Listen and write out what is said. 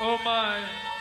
Oh my.